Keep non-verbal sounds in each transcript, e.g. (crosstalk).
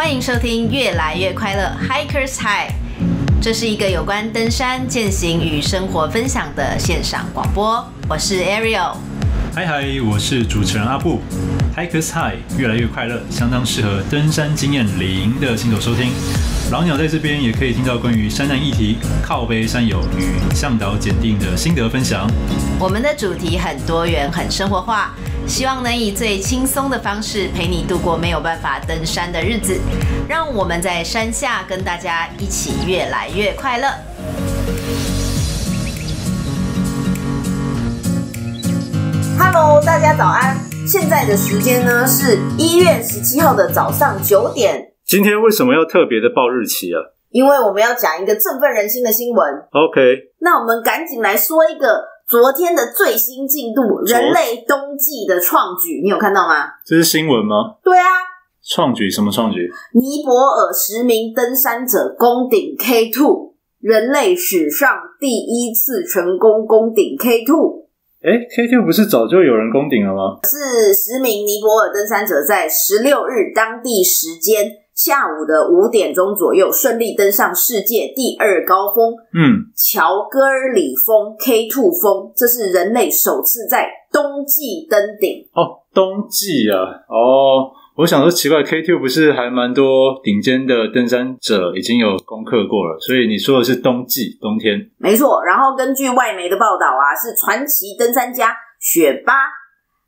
欢迎收听《越来越快乐 Hikers High》，这是一个有关登山、践行与生活分享的线上广播。我是 Ariel。嗨嗨，我是主持人阿布。Hikers High 越来越快乐，相当适合登山经验零的新手收听。老鸟在这边也可以听到关于山难议题、靠背山友与向导检定的心得分享。我们的主题很多元、很生活化，希望能以最轻松的方式陪你度过没有办法登山的日子。让我们在山下跟大家一起越来越快乐。Hello，大家早安！现在的时间呢是一月十七号的早上九点。今天为什么要特别的报日期啊因为我们要讲一个振奋人心的新闻。？OK，那我们赶紧来说一个昨天的最新进度——人类冬季的创举，你有看到吗？这是新闻吗？对啊，创举什么创举？尼泊尔十名登山者攻顶 K two，人类史上第一次成功攻顶 K two。哎，K two 不是早就有人攻顶了吗？是十名尼泊尔登山者在十六日当地时间下午的五点钟左右，顺利登上世界第二高峰嗯，乔戈尔里峰 K two 峰，这是人类首次在冬季登顶。哦，冬季啊，哦，我想说奇怪，K two 不是还蛮多顶尖的登山者已经有攻克过了，所以你说的是冬季，冬天。没错，然后根据外媒的报道啊，是传奇登山家雪巴，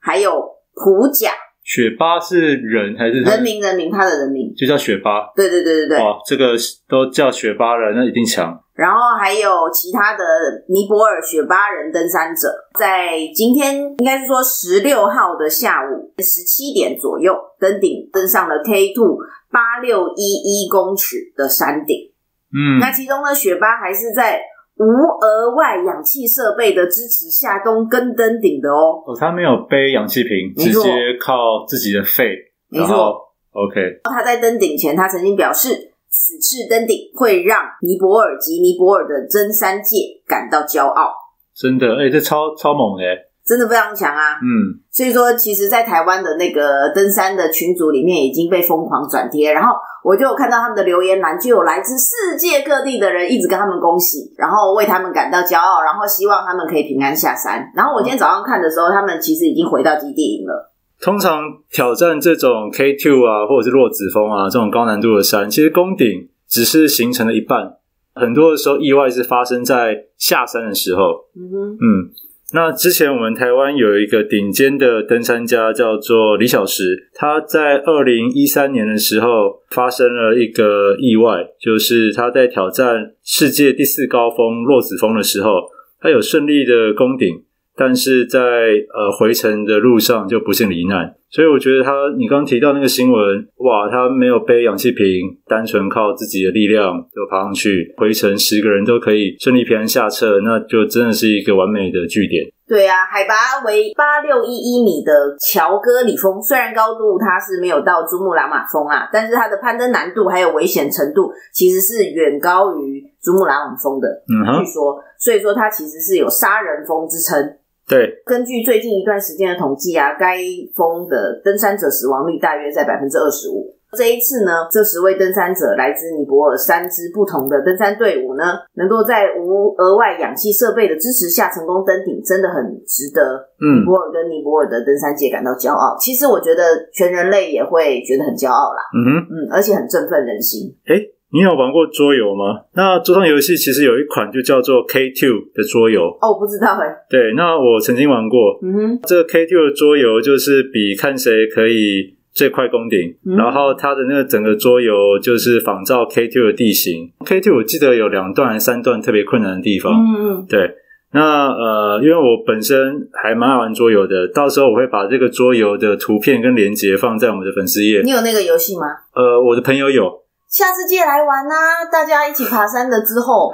还有普甲雪巴是人还是人民人民他的人民，就叫雪巴？对对对对对，哇，这个都叫雪巴人，那一定强。然后还有其他的尼泊尔雪巴人登山者，在今天应该是说十六号的下午十七点左右登顶，登上了 K two 八六一一公尺的山顶。嗯，那其中呢，雪巴还是在无额外氧气设备的支持下冬跟登顶的哦。哦，他没有背氧气瓶，直接靠自己的肺。没错然后，OK，他在登顶前，他曾经表示，此次登顶会让尼泊尔及尼泊尔的真三界感到骄傲，真的，哎、这超超猛的，真的非常强啊！嗯，所以说，其实，在台湾的那个登山的群组里面，已经被疯狂转贴，然后我就有看到他们的留言栏，就有来自世界各地的人一直跟他们恭喜，然后为他们感到骄傲，然后希望他们可以平安下山。然后我今天早上看的时候，他们其实已经回到基地营了。通常挑战这种 K two 啊，或者是落子峰啊这种高难度的山，其实攻顶只是行程的一半，很多的时候意外是发生在下山的时候。嗯哼，嗯，那之前我们台湾有一个顶尖的登山家叫做李小石，他在二零一三年的时候发生了一个意外，就是他在挑战世界第四高峰洛子峰的时候，他有顺利的攻顶，但是在呃回程的路上就不幸罹难。所以我觉得他，你刚刚提到那个新闻，哇，他没有背氧气瓶，单纯靠自己的力量就爬上去，回程十个人都可以顺利平安下车，那就真的是一个完美的据点。对啊，海拔为八六一一米的乔戈里峰，虽然高度它是没有到珠穆朗玛峰啊，但是它的攀登难度还有危险程度其实是远高于珠穆朗玛峰的。嗯哼据，说，所以说它其实是有杀人峰之称。对，根据最近一段时间的统计啊，该峰的登山者死亡率大约在百分之二十五。这一次呢，这十位登山者来自尼泊尔三支不同的登山队伍呢，能够在无额外氧气设备的支持下成功登顶，真的很值得尼嗯，泊尔跟尼泊尔的登山界感到骄傲。其实我觉得全人类也会觉得很骄傲啦，嗯哼，嗯，而且很振奋人心。诶，你有玩过桌游吗？那桌上游戏其实有一款就叫做 K Two 的桌游，哦，我不知道哎、对，那我曾经玩过，嗯哼，这个 K two 的桌游就是比看谁可以最快攻顶，嗯然后它的那个整个桌游就是仿照 K two 的地形。K two 我记得有两段还是三段特别困难的地方，嗯嗯，对。那呃，因为我本身还蛮爱玩桌游的，到时候我会把这个桌游的图片跟链接放在我们的粉丝页。你有那个游戏吗？呃，我的朋友有，下次借来玩啊！大家一起爬山了之后，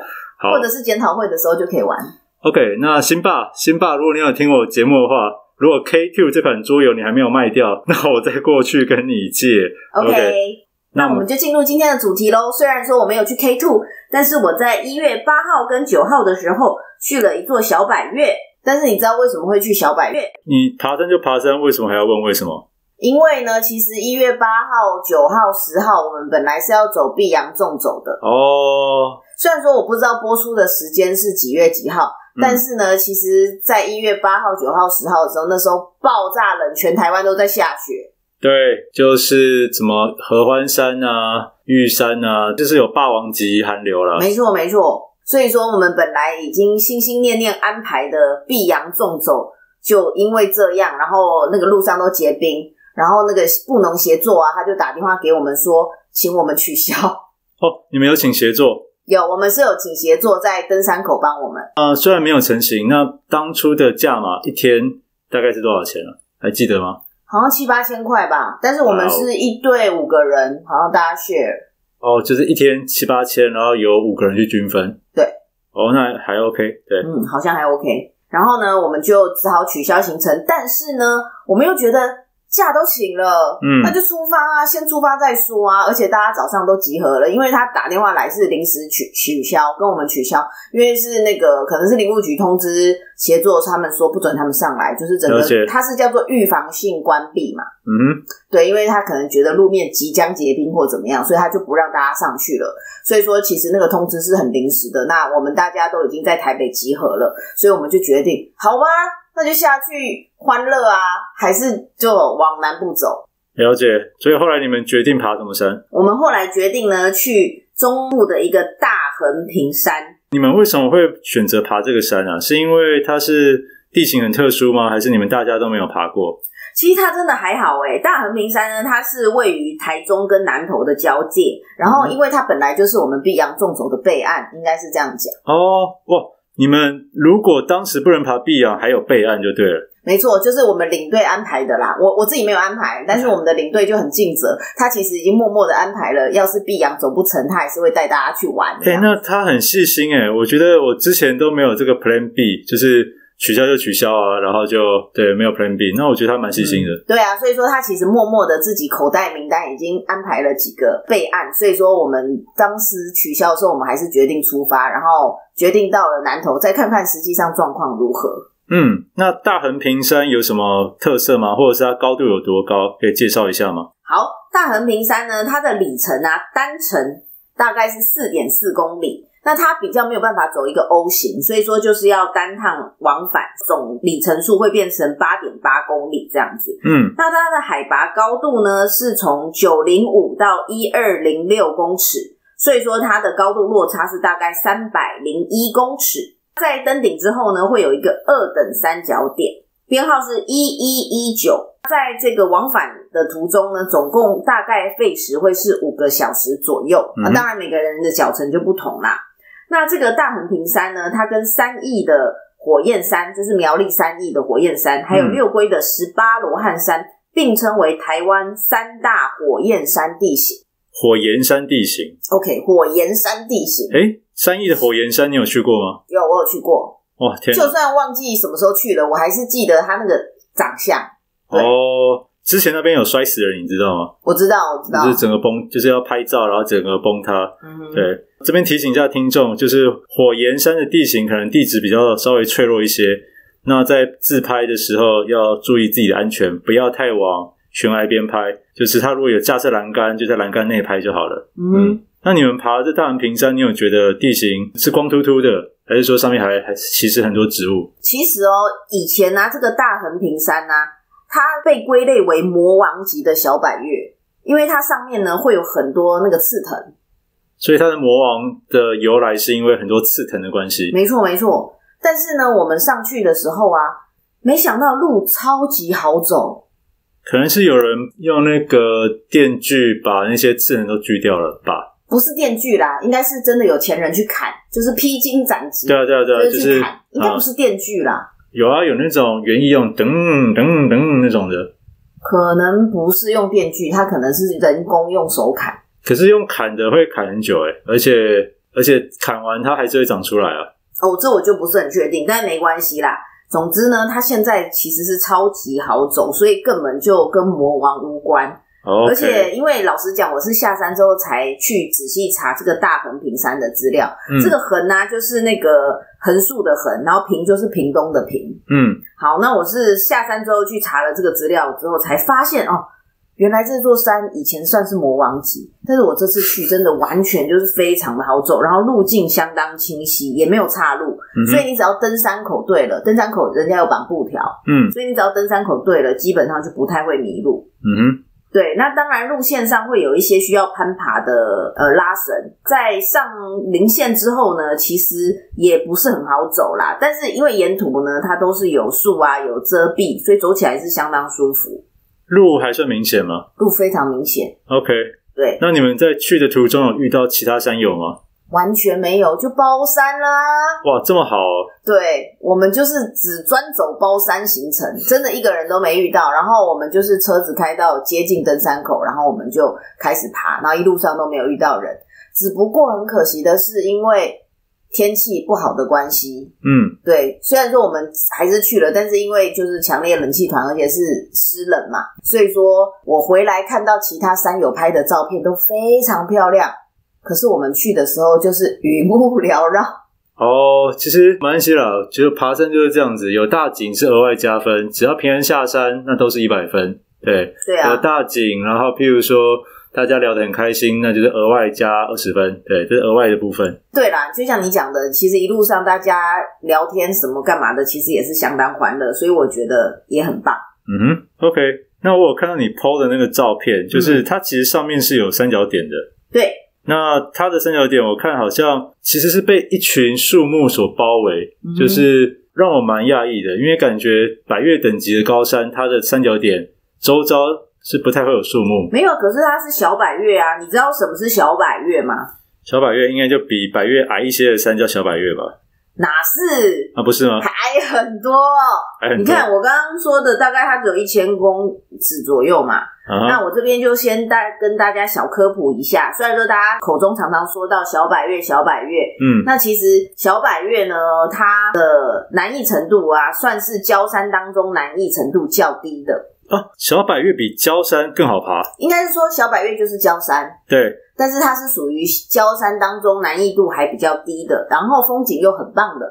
或者是检讨会的时候就可以玩。OK，那辛爸，辛爸，如果你有听我节目的话，如果 K two 这款桌游你还没有卖掉，(laughs) 那我再过去跟你借。OK，那我们就进入今天的主题喽。虽然说我没有去 K two，但是我在一月八号跟九号的时候去了一座小百岳。但是你知道为什么会去小百岳？你爬山就爬山，为什么还要问为什么？因为呢，其实一月八号、九号、十号，我们本来是要走碧阳纵走的。哦，虽然说我不知道播出的时间是几月几号，嗯但是呢，其实在一月八号、九号、十号的时候，那时候爆炸冷，全台湾都在下雪。对，就是什么合欢山啊、玉山啊，就是有霸王级寒流了。没错，没错。所以说，我们本来已经心心念念安排的碧阳纵走，就因为这样，然后那个路上都结冰，然后那个布农协作啊，他就打电话给我们说，请我们取消。哦，你们有请协作有，我们是有请协作在登山口帮我们。啊、虽然没有成型，那当初的价码一天大概是多少钱啊？还记得吗？好像七八千块吧，但是我们是一队五个人，好像大家 share。哦，就是一天七八千，然后有五个人去均分。对，哦，那还 OK。对，嗯，好像还 OK。然后呢，我们就只好取消行程，但是呢，我们又觉得假都请了，嗯那就出发啊，先出发再说啊。而且大家早上都集合了，因为他打电话来是临时取取消，跟我们取消，因为是那个可能是林务局通知协作，他们说不准他们上来，就是整个他是叫做预防性关闭嘛。嗯哼，对，因为他可能觉得路面即将结冰或怎么样，所以他就不让大家上去了。所以说，其实那个通知是很临时的。那我们大家都已经在台北集合了，所以我们就决定，好吧，那就下去欢乐啊，还是就往南部走。了解。所以后来你们决定爬什么山？我们后来决定呢，去中部的一个大横平山。你们为什么会选择爬这个山啊？是因为它是地形很特殊吗？还是你们大家都没有爬过？其实它真的还好诶，大横平山呢，它是位于台中跟南投的交界，然后因为它本来就是我们碧阳纵走的备案，应该是这样讲。哦，哇！你们如果当时不能爬碧阳，还有备案就对了。没错，就是我们领队安排的啦。我我自己没有安排，但是我们的领队就很尽责，他其实已经默默的安排了。要是碧阳走不成，他还是会带大家去玩。这哎、样那他很细心哎，我觉得我之前都没有这个 Plan B，就是取消就取消啊，然后就对没有 Plan B。那我觉得他蛮细心的。对啊，所以说他其实默默的自己口袋名单已经安排了几个备案，所以说我们当时取消的时候，我们还是决定出发，然后决定到了南投，再看看实际上状况如何。嗯，那大横平山有什么特色吗？或者是它高度有多高？可以介绍一下吗？好，大横平山呢，它的里程啊，单程大概是四点四公里。那它比较没有办法走一个 O 型，所以说就是要单趟往返，总里程数会变成八点八公里这样子。嗯，那它的海拔高度呢，是从九零五到一二零六公尺，所以说它的高度落差是大概三百零一公尺。在登顶之后呢，会有一个二等三角点，编号是一一一九。在这个往返的途中呢，总共大概费时会是五个小时左右。啊，嗯当然每个人的脚程就不同啦。那这个大横平山呢，它跟三义的火焰山，就是苗栗三义的火焰山，还有嗯六龟的十八罗汉山，并称为台湾三大火焰山地形。火焰山地形。OK，火焰山地形哎，三义的火焰山你有去过吗？有我有去过，哇，天！就算忘记什么时候去了，我还是记得它那个长相。哦，之前那边有摔死人，你知道吗？我知道，我知道就，是整个崩，就是要拍照，然后整个崩塌。嗯哼，对，这边提醒一下听众，就是火焰山的地形可能地质比较稍微脆弱一些，那在自拍的时候要注意自己的安全，不要太往悬崖边拍。就是它如果有架设栏杆，就在栏杆内拍就好了。嗯哼。那你们爬这大横平山，你有觉得地形是光秃秃的，还是说上面还还其实很多植物？其实哦，以前呢、这个大横平山呢、它被归类为魔王级的小百越，因为它上面呢会有很多那个刺藤。所以它的魔王的由来是因为很多刺藤的关系。没错，没错。但是呢，我们上去的时候啊，没想到路超级好走。可能是有人用那个电锯把那些刺藤都锯掉了吧？不是电锯啦，应该是真的有钱人去砍，就是披荆斩棘，对啊，对啊，对啊，就就是应该啊不是电锯啦，有啊，有那种园艺用噔噔噔那种的，可能不是用电锯，它可能是人工用手砍。可是用砍的会砍很久诶，而且而且砍完它还是会长出来啊。哦，这我就不是很确定，但没关系啦。总之呢，它现在其实是超级好走，所以根本就跟魔王无关。哦而且因为老实讲，我是下山之后才去仔细查这个大横屏山的资料。嗯这个横呢、就是那个横竖的横，然后平就是屏东的平。嗯好，那我是下山之后去查了这个资料之后，才发现哦，原来这座山以前算是魔王级，但是我这次去真的完全就是非常的好走，然后路径相当清晰，也没有岔路，嗯所以你只要登山口对了，登山口人家有绑布条，嗯所以你只要登山口对了，基本上就不太会迷路。嗯哼，对，那当然路线上会有一些需要攀爬的呃拉绳，在上零线之后呢，其实也不是很好走啦。但是因为沿途呢，它都是有树啊有遮蔽，所以走起来是相当舒服，路还算明显吗路非常明显。？OK，对，那你们在去的途中有遇到其他山友吗？完全没有就包山啦。哇，这么好哦！对我们就是只专走包山行程，真的一个人都没遇到。然后我们就是车子开到接近登山口，然后我们就开始爬，然后一路上都没有遇到人。只不过很可惜的是，因为天气不好的关系，嗯对，虽然说我们还是去了，但是因为就是强烈冷气团，而且是湿冷嘛，所以说我回来看到其他山友拍的照片都非常漂亮。可是我们去的时候就是云雾缭绕，哦，其实没关系啦，觉得爬山就是这样子，有大景是额外加分，只要平安下山，那都是一百分。对，有对啊，有大景，然后譬如说大家聊得很开心，那就是额外加二十分。对，这是额外的部分。对啦，就像你讲的，其实一路上大家聊天什么干嘛的，其实也是相当欢乐，所以我觉得也很棒。嗯哼，OK。那我有看到你 PO 的那个照片，就是它其实上面是有三角点的。对，那它的三角点，我看好像其实是被一群树木所包围，嗯就是让我蛮讶异的，因为感觉百越等级的高山，它的三角点周遭是不太会有树木。没有，可是它是小百越啊，你知道什么是小百越吗？小百越应该就比百越矮一些的山叫小百越吧？哪是？啊，不是吗？还很多，还很多你看我刚刚说的，大概它只有一千公尺左右嘛。啊，那我这边就先大跟大家小科普一下，虽然说大家口中常常说到小百越，小百越，嗯那其实小百越呢，它的难易程度啊，算是焦山当中难易程度较低的。啊，小百越比焦山更好爬。应该是说小百越就是焦山，对，但是它是属于焦山当中难易度还比较低的，然后风景又很棒的。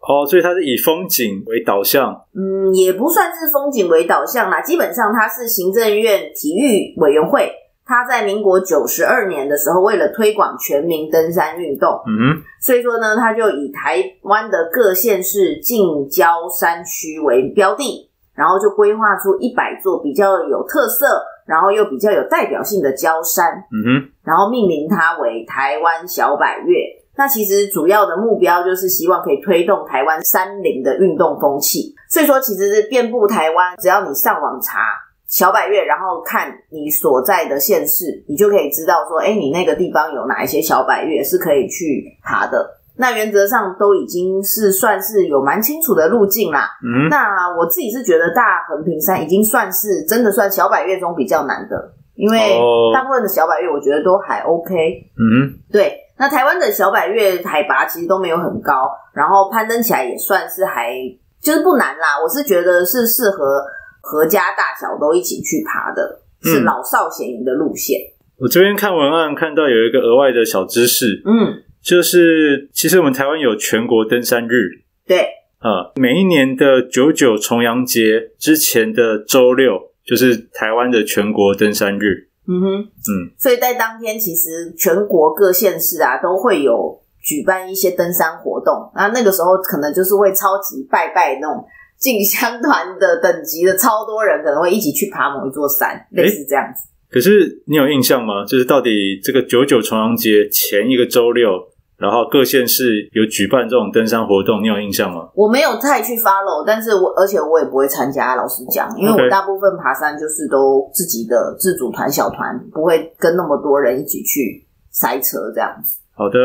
哦，所以它是以风景为导向。嗯，也不算是风景为导向啦，基本上它是行政院体育委员会，它在民国九十二年的时候，为了推广全民登山运动，嗯哼，所以说呢，它就以台湾的各县市近郊山区为标的，然后就规划出一百座比较有特色，然后又比较有代表性的郊山，嗯哼，然后命名它为台湾小百越。那其实主要的目标就是希望可以推动台湾山林的运动风气，所以说其实是遍布台湾，只要你上网查小百越，然后看你所在的县市，你就可以知道说，哎，你那个地方有哪一些小百越是可以去爬的。那原则上都已经是算是有蛮清楚的路径啦。嗯，那我自己是觉得大横屏山已经算是真的算小百越中比较难的，因为哦大部分的小百越我觉得都还 OK。嗯哼，对，那台湾的小百越海拔其实都没有很高，然后攀登起来也算是还就是不难啦。我是觉得是适合合家大小都一起去爬的，是嗯老少咸宜的路线。我这边看文案看到有一个额外的小知识，嗯，就是其实我们台湾有全国登山日。对，啊，每一年的九九重阳节之前的周六，就是台湾的全国登山日。嗯哼，嗯，所以在当天其实全国各县市啊都会有举办一些登山活动，那那个时候可能就是会超级拜拜那种。进香团的等级的超多人可能会一起去爬某一座山，类似这样子。可是你有印象吗？就是到底这个九九重阳节前一个周六，然后各县市有举办这种登山活动，你有印象吗？我没有太去 follow，但是我而且我也不会参加。老实讲，因为我大部分爬山就是都自己的自主团、小团，不会跟那么多人一起去塞车这样子。好的，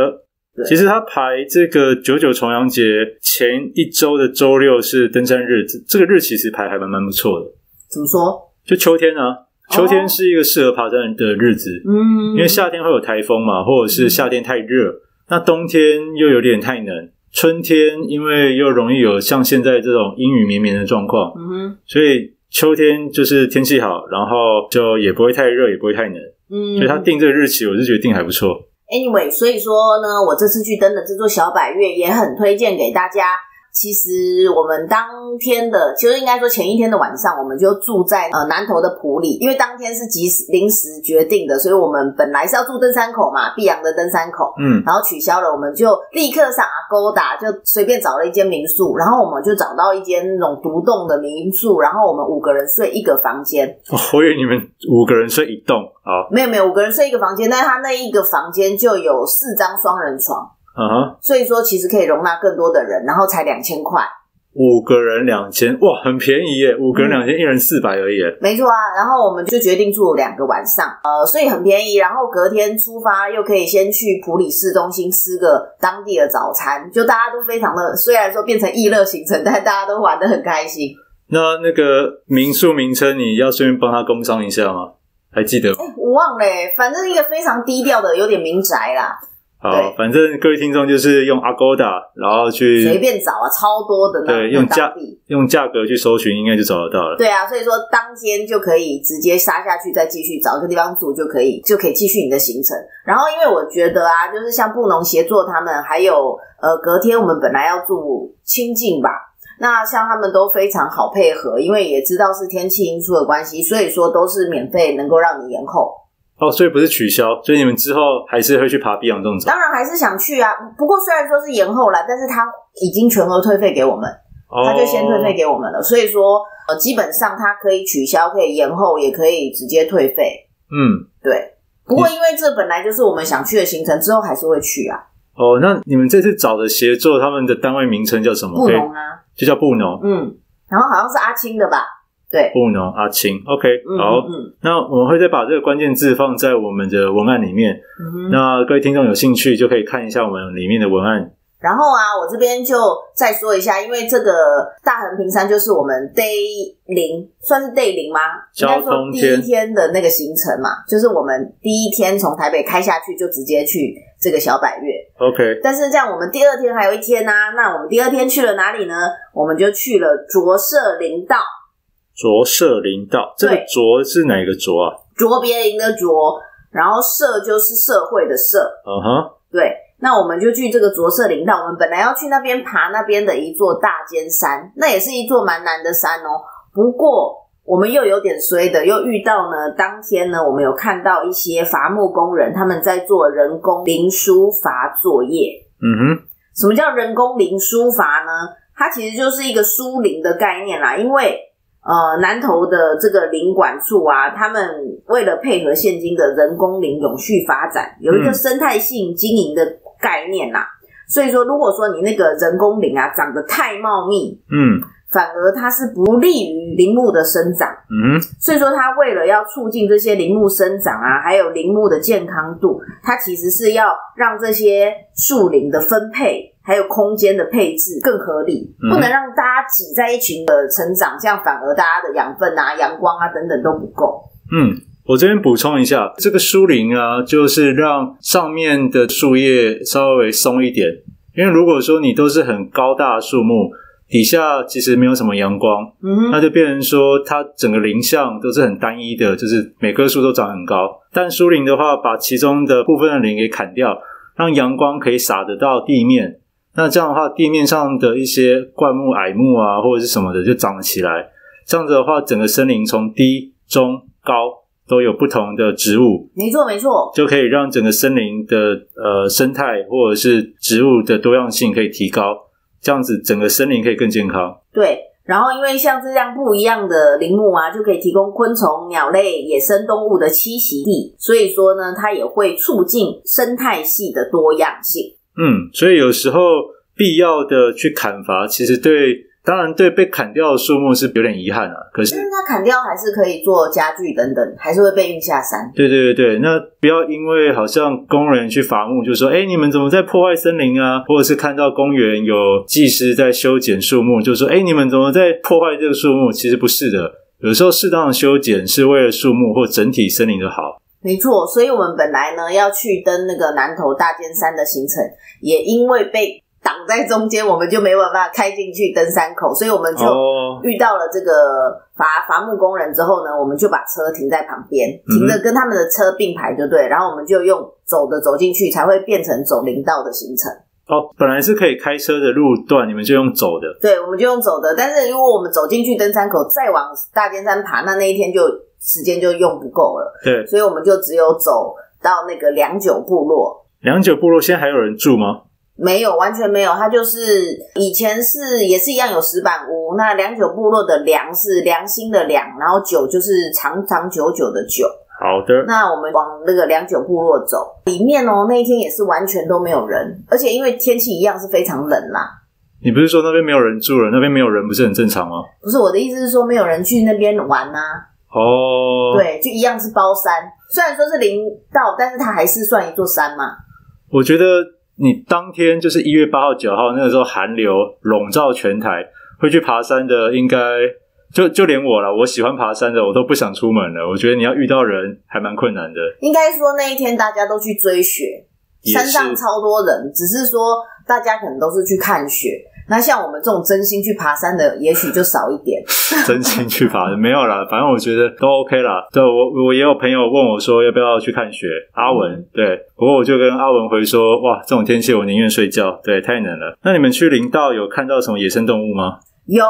其实他排这个九九重阳节前一周的周六是登山日，这这个日其实排还蛮蛮不错的。怎么说？就秋天啊，秋天是一个适合爬山的日子。嗯，因为夏天会有台风嘛，或者是夏天太热，那冬天又有点太冷，春天因为又容易有像现在这种阴雨绵绵的状况，嗯哼，所以秋天就是天气好，然后就也不会太热，也不会太冷，嗯，所以他定这个日期，我是觉得定还不错。Anyway，所以说呢，我这次去登的这座小百岳也很推荐给大家。其实我们当天的，其实应该说前一天的晚上，我们就住在呃南头的埔里，因为当天是即时临时决定的，所以我们本来是要住登山口嘛，碧阳的登山口，嗯，然后取消了，我们就立刻上 Agoda 就随便找了一间民宿，然后我们就找到一间那种独栋的民宿，然后我们五个人睡一个房间，哦我以为你们五个人睡一栋，啊，没有没有五个人睡一个房间，但是他那一个房间就有四张双人床。啊哈，所以说其实可以容纳更多的人，然后才两千块，五个人两千，哇，很便宜耶，五个人嗯两千，一人四百而已耶。没错啊。然后我们就决定住两个晚上，呃，所以很便宜。然后隔天出发，又可以先去普里市中心吃个当地的早餐，就大家都非常的，虽然说变成逸乐行程，但大家都玩得很开心。那那个民宿名称，你要顺便帮他工商一下吗？还记得 (laughs) 我忘了，反正一个非常低调的，有点民宅啦，好对，反正各位听众就是用 Agoda，然后去随便找啊，超多的呢。对用价。用价格去搜寻，应该就找得到了。对啊，所以说当天就可以直接杀下去，再继续找一个地方住，就可以就可以继续你的行程。然后，因为我觉得啊，就是像布农协作他们，还有呃隔天我们本来要住清境吧，那像他们都非常好配合，因为也知道是天气因素的关系，所以说都是免费能够让你延后。哦，所以不是取消，所以你们之后还是会去爬碧阳这种走。当然还是想去啊，不过虽然说是延后了，但是他已经全额退费给我们。哦他就先退费给我们了，所以说呃，基本上他可以取消，可以延后，也可以直接退费。嗯，对，不过因为这本来就是我们想去的行程，之后还是会去啊。哦，那你们这次找的协作，他们的单位名称叫什么？布农啊，就叫布农，嗯，然后好像是阿青的吧？对，布农阿青。OK，嗯好，嗯那我们会再把这个关键字放在我们的文案里面。那各位听众有兴趣就可以看一下我们里面的文案。然后啊，我这边就再说一下，因为这个大横平山就是我们 day 零，算是 day 零吗？交说第一通天天的那个行程嘛，就是我们第一天从台北开下去，就直接去这个小百岳。OK，但是这样，我们第二天还有一天呢、那我们第二天去了哪里呢？我们就去了卓社林道，卓社林道，这个对卓是哪个卓啊？卓别林的卓，然后社就是社会的社。嗯哼，对，那我们就去这个卓社林道。我们本来要去那边爬那边的一座大尖山，那也是一座蛮难的山哦。不过我们又有点衰的，又遇到呢，当天呢，我们有看到一些伐木工人他们在做人工林书伐作业。嗯哼，什么叫人工林书伐呢？它其实就是一个疏林的概念啦，因为呃南投的这个林管处啊，他们为了配合现今的人工林永续发展，有一个嗯生态性经营的概念啦。所以说，如果说你那个人工林啊长得太茂密，嗯反而它是不利于林木的生长。嗯，所以说，它为了要促进这些林木生长啊，还有林木的健康度，它其实是要让这些树林的分配还有空间的配置更合理，嗯不能让大家挤在一群的成长，这样反而大家的养分啊、阳光啊等等都不够。嗯。我这边补充一下，这个疏林啊，就是让上面的树叶稍微松一点，因为如果说你都是很高大的树木，底下其实没有什么阳光，嗯，那就变成说，它整个林相都是很单一的，就是每棵树都长很高。但疏林的话，把其中的部分的林给砍掉，让阳光可以洒得到地面。那这样的话，地面上的一些灌木、矮木啊，或者是什么的，就长了起来。这样子的话，整个森林从低、中、高都有不同的植物，没错没错，就可以让整个森林的呃生态或者是植物的多样性可以提高。这样子，整个森林可以更健康。对。然后，因为像这样不一样的林木啊，就可以提供昆虫、鸟类、野生动物的栖息地，所以说呢，它也会促进生态系的多样性。嗯，所以有时候必要的去砍伐，其实对，当然对被砍掉的树木是有点遗憾啊。可是但，是它砍掉还是可以做家具等等，还是会被运下山。对对对对，那不要因为好像工人去伐木，就说，哎，你们怎么在破坏森林啊？或者是看到公园有技师在修剪树木，就说，哎，你们怎么在破坏这个树木？其实不是的，有时候适当的修剪是为了树木或整体森林的好。没错，所以我们本来呢要去登那个南投大尖山的行程，也因为被挡在中间，我们就没办法开进去登山口，所以我们就哦，遇到了这个伐伐木工人之后呢，我们就把车停在旁边，嗯停着跟他们的车并排就对，然后我们就用走的走进去，才会变成走林道的行程。哦，本来是可以开车的路段，你们就用走的。对，我们就用走的，但是如果我们走进去登山口，再往大尖山爬，那那一天就时间就用不够了，对，所以我们就只有走到那个良久部落。良久部落现在还有人住吗？没有，完全没有。它就是以前是也是一样有石板屋。那良久部落的良是良心的良，然后久就是长长久久的久。好的，那我们往那个良久部落走，里面哦那一天也是完全都没有人，而且因为天气一样是非常冷啦。你不是说那边没有人住了，那边没有人不是很正常吗？不是我的意思是说没有人去那边玩呐、哦，，对，就一样是包山，虽然说是林道，但是它还是算一座山嘛。我觉得你当天就是一月八号、九号那个时候寒流笼罩全台，会去爬山的应该就就连我了，我喜欢爬山的我都不想出门了。我觉得你要遇到人还蛮困难的。应该说那一天大家都去追雪，山上超多人，只是说大家可能都是去看雪。那像我们这种真心去爬山的，也许就少一点。(laughs) 真心去爬的没有啦，反正我觉得都 OK 啦。对我我也有朋友问我说要不要去看雪，阿文、对，不过我就跟阿文回说，哇，这种天气我宁愿睡觉，对，太冷了。那你们去林道有看到什么野生动物吗？有，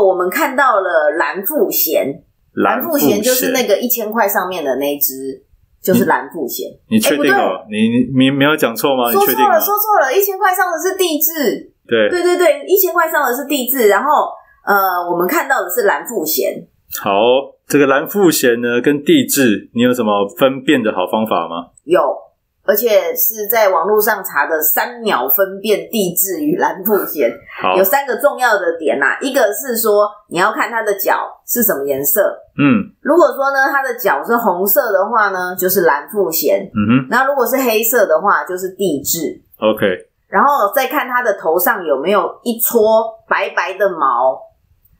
我们看到了蓝腹鹇，蓝腹鹇就是那个，一千块上面的那一只，就是蓝腹鹇。你确定哦？你你你没有讲错吗？你说错了？说错了，一千块上的是地质。对，对对对，一千块上的是地质，然后呃，我们看到的是蓝富贤。好，这个蓝富贤呢跟地质，你有什么分辨的好方法吗？有，而且是在网络上查的三秒分辨地质与蓝富贤，好。有，三个重要的点啦、一个是说你要看它的脚是什么颜色，嗯。如果说呢它的脚是红色的话呢，就是蓝富贤；嗯哼，那如果是黑色的话，就是地质。，OK，然后再看它的头上有没有一撮白白的毛，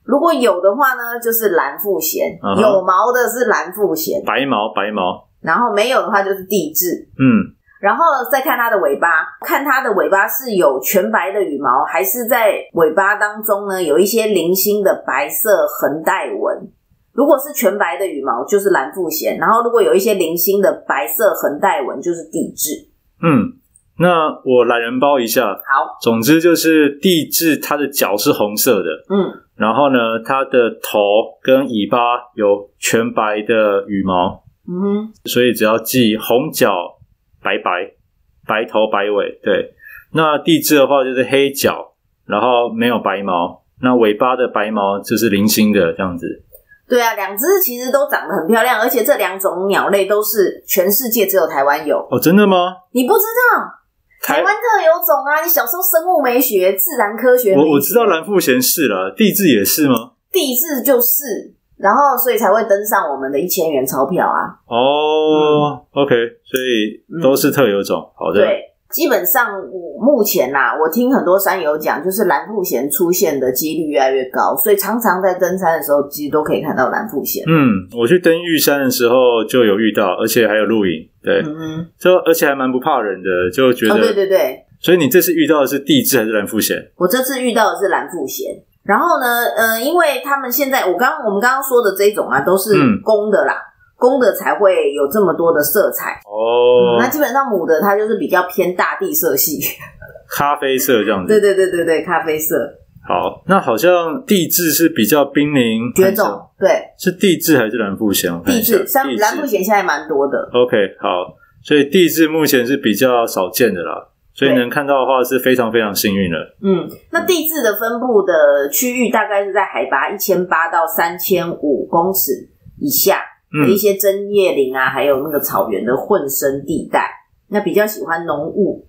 如果有的话呢，就是蓝腹鹇有毛的是蓝腹鹇，白毛白毛，然后没有的话就是地质。嗯。然后再看它的尾巴，看它的尾巴是有全白的羽毛，还是在尾巴当中呢有一些零星的白色横带纹。如果是全白的羽毛，就是蓝腹鹇；然后如果有一些零星的白色横带纹，就是地质。嗯，那我懒人包一下，好，总之就是地质，它的脚是红色的，嗯，然后呢，它的头跟尾巴有全白的羽毛，嗯哼，所以只要记红脚白白，白头白尾。对，那地质的话就是黑脚，然后没有白毛，那尾巴的白毛就是零星的这样子。对啊，两只其实都长得很漂亮，而且这两种鸟类都是全世界只有台湾有，哦，真的吗？你不知道？台湾特有种啊！你小时候生物没学，自然科学我我知道蓝富贤是了，地质也是吗？地质就是，然后所以才会登上我们的一千元钞票啊。哦、o k 所以都是特有种。好的，对，基本上我目前啊，我听很多山友讲，就是蓝腹鹇出现的几率越来越高，所以常常在登山的时候，其实都可以看到蓝腹鹇。嗯，我去登玉山的时候就有遇到，而且还有录影。对，嗯哼，就而且还蛮不怕人的，就觉得。哦，对对对，所以你这次遇到的是地质还是蓝腹鹇？我这次遇到的是蓝腹鹇。然后呢，呃，因为他们现在我刚我们刚刚说的这种啊，都是嗯公的啦，公的才会有这么多的色彩。哦，那基本上母的它就是比较偏大地色系，咖啡色这样子。对对对对对，咖啡色。好，那好像地质是比较濒临绝种，对。是地质还是蓝腹鹇？我看一下。地质，像地质。蓝腹鹇现在蛮多的。OK，好，所以地质目前是比较少见的啦，所以对能看到的话是非常非常幸运的。嗯，那地质的分布的区域大概是在海拔一千八到三千五公尺以下的一嗯，些针叶林啊，还有那个草原的混生地带。那比较喜欢浓雾，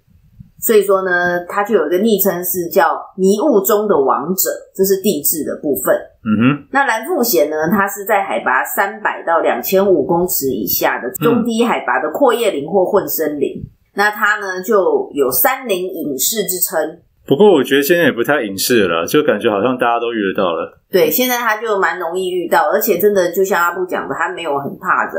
所以说呢，它就有一个昵称是叫迷雾中的王者，这是地质的部分。嗯哼，那蓝腹鹇呢，它是在海拔三百到两千五公尺以下的中低海拔的阔叶林或混生林。那它呢就有山林隐士之称。不过我觉得现在也不太影视了啦，就感觉好像大家都遇得到了。对，现在他就蛮容易遇到，而且真的就像阿布讲的，他没有很怕人，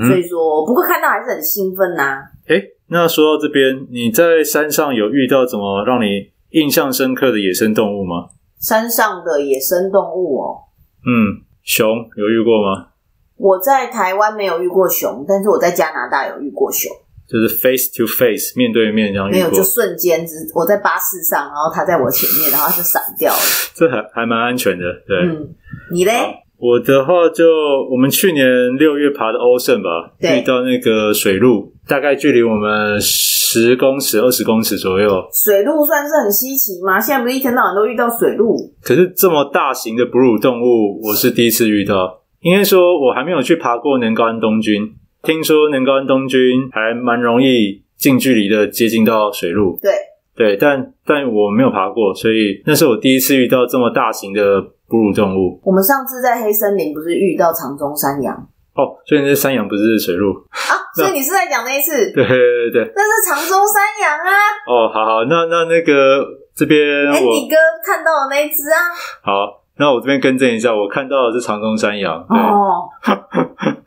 所嗯所，以说不过看到还是很兴奋呐、哎，那说到这边，你在山上有遇到怎么让你印象深刻的野生动物吗？山上的野生动物哦，嗯，熊有遇过吗？我在台湾没有遇过熊，但是我在加拿大有遇过熊。就是 face to face 面对面这样遇过，没有就瞬间，只我在巴士上，然后他在我前面，然后他就闪掉了。(laughs) 这还还蛮安全的，对。嗯，你嘞？我的话就我们去年六月爬的欧胜吧，遇到那个水路，大概距离我们十公尺、二十公尺左右。水路算是很稀奇吗？现在不是一天到晚都遇到水路？可是这么大型的哺乳动物，我是第一次遇到。应该说，我还没有去爬过能高安东军。听说能高安东军还蛮容易近距离的接近到水路，对，对，但但我没有爬过，所以那是我第一次遇到这么大型的哺乳动物。我们上次在黑森林不是遇到长鬃山羊哦，所以那是山羊，不是水鹿。啊？(laughs) 所以你是在讲那一次？对对对对。那是长鬃山羊啊！哦，好好，那那那个这边哎，我你哥看到的那一只啊？好，那我这边更正一下，我看到的是长鬃山羊。对，哦，(laughs)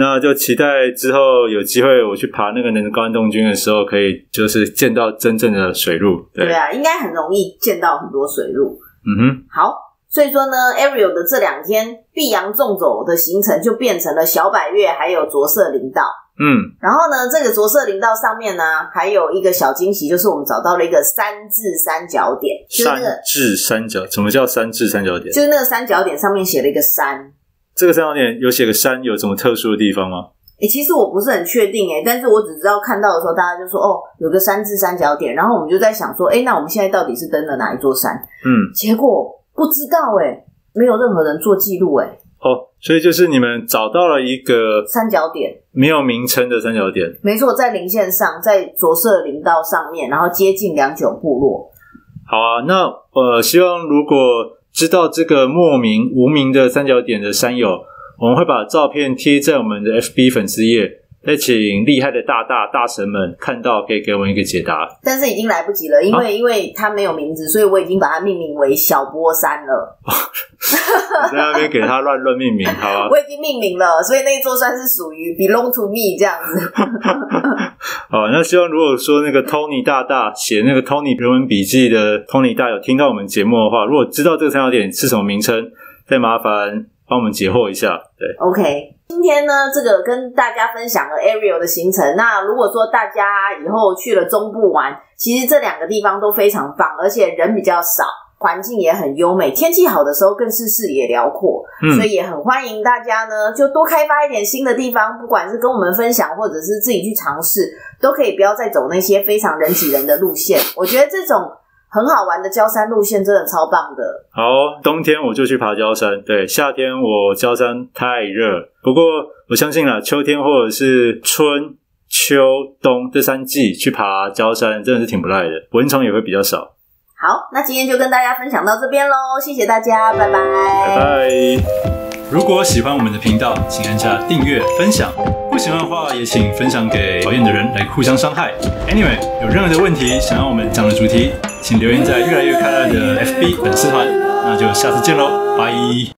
那就期待之后有机会我去爬那个能高安洞军的时候，可以就是见到真正的水路。对，对啊，应该很容易见到很多水路。嗯哼，好，所以说呢，Ariel 的这两天碧阳纵走的行程就变成了小百越还有着色林道。嗯，然后呢，这个着色林道上面呢，还有一个小惊喜，就是我们找到了一个三字三角点，就是那三角，什么叫三至三角点？就是那个三角点上面写了一个山。这个三角点有写个山，有什么特殊的地方吗？诶，其实我不是很确定诶，但是我只知道看到的时候，大家就说哦，有个山字三角点，然后我们就在想说，诶，那我们现在到底是登了哪一座山？嗯，结果不知道诶，没有任何人做记录诶，哦，所以就是你们找到了一个三角点。没有名称的三角点。没错，在林线上，在着色林道上面，然后接近良久部落。好啊，那呃，希望如果知道这个莫名无名的三角点的山友，我们会把照片贴在我们的 FB 粉丝页，再请厉害的大大大神们看到，可以给我们一个解答。但是已经来不及了，因为、因为它没有名字，所以我已经把它命名为小波山了。(laughs) 你在那边给他乱乱命名，好啊，我已经命名了，所以那一座山是属于 belong to me 这样子。(laughs) 好，那希望如果说那个 Tony 大大写那个 Tony 人文笔记的 Tony 大有听到我们节目的话，如果知道这个三角点是什么名称，再麻烦帮我们解惑一下。对，OK，今天呢，这个跟大家分享了 Ariel 的行程。那如果说大家以后去了中部玩，其实这两个地方都非常棒，而且人比较少。环境也很优美，天气好的时候更是视野辽阔，嗯所以也很欢迎大家呢，就多开发一点新的地方，不管是跟我们分享，或者是自己去尝试，都可以不要再走那些非常人挤人的路线。我觉得这种很好玩的焦山路线真的超棒的。好，冬天我就去爬焦山，对，夏天我焦山太热，不过我相信啦，秋天或者是春秋冬这三季去爬焦山真的是挺不赖的，蚊虫也会比较少。好，那今天就跟大家分享到这边喽，谢谢大家，拜拜，拜拜。如果喜欢我们的频道，请按下订阅、分享。不喜欢的话，也请分享给讨厌的人来互相伤害。Anyway，有任何的问题想要我们讲的主题，请留言在越来越快乐的 FB 粉丝团。那就下次见喽，拜。